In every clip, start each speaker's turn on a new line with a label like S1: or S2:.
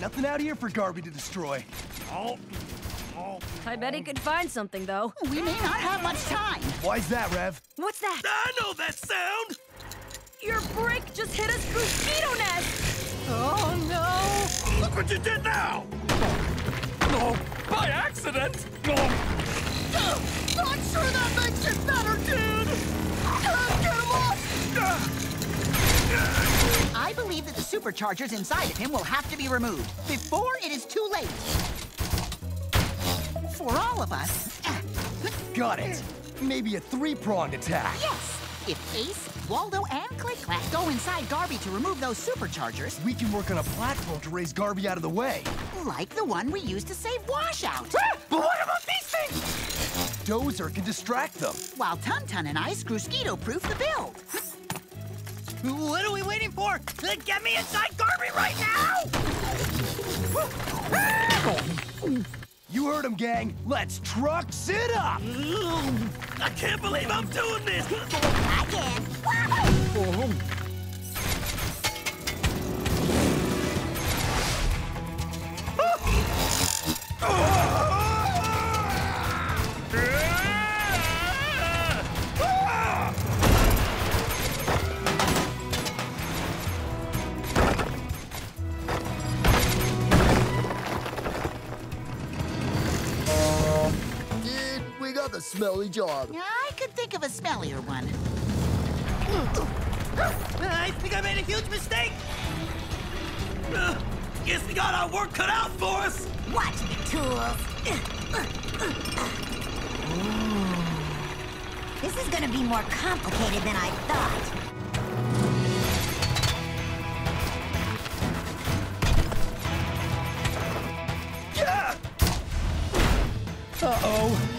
S1: Nothing out here for Garby to destroy.
S2: Oh. Oh.
S3: I bet he could find something, though.
S4: We may not have much time.
S1: Why's that, Rev?
S3: What's that?
S2: I know that sound!
S3: Your brick just hit a mosquito nest! Oh, no!
S2: Look what you did now! Oh, by accident! Oh.
S4: Superchargers inside of him will have to be removed before it is too late. For all of us.
S1: Got it. Maybe a three-pronged attack.
S4: Yes! If Ace, Waldo, and Click Clack go inside Garby to remove those superchargers,
S1: We can work on a platform to raise Garby out of the way.
S4: like the one we used to save Washout.
S1: Ah, but what about these things? Dozer can distract them.
S4: While Ton-Ton and I Scrusquito proof the build.
S5: What are we waiting for? Get me inside Garby right now!
S1: You heard him, gang. Let's truck sit up.
S2: I can't believe I'm doing this!
S4: I can.
S6: Dude, we got the smelly job.
S4: I could think of a smellier one.
S5: I think I made a huge mistake!
S2: Uh, guess we got our work cut out for us!
S4: Watch me, tools.
S7: This is gonna be more complicated than I thought.
S2: Yeah!
S1: Uh-oh.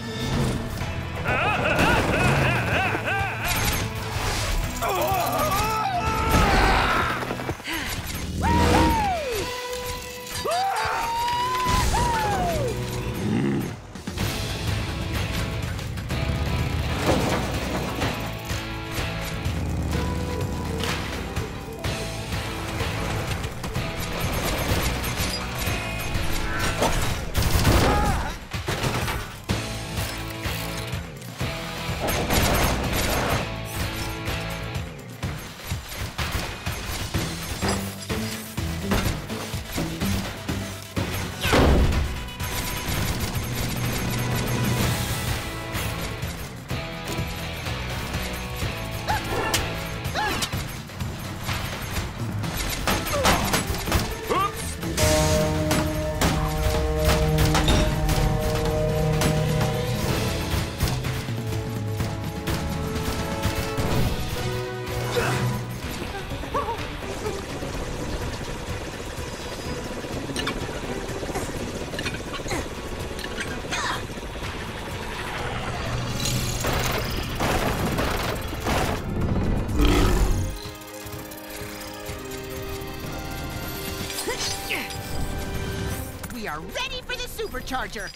S4: We are ready for the supercharger.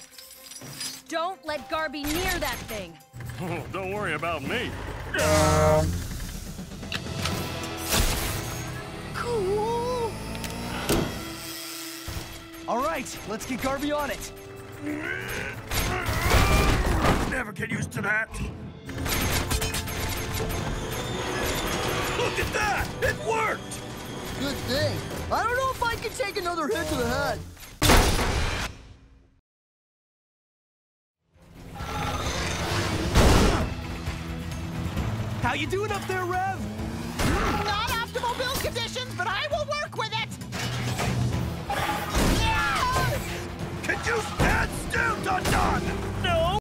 S3: Don't let Garby near that thing!
S2: Oh, don't worry about me.
S4: Cool.
S1: All right, let's get Garby on it.
S2: Never get used to that. Look at that! It worked!
S6: Good thing. I don't know if I can take another hit to the head.
S1: How you doing up there, Rev?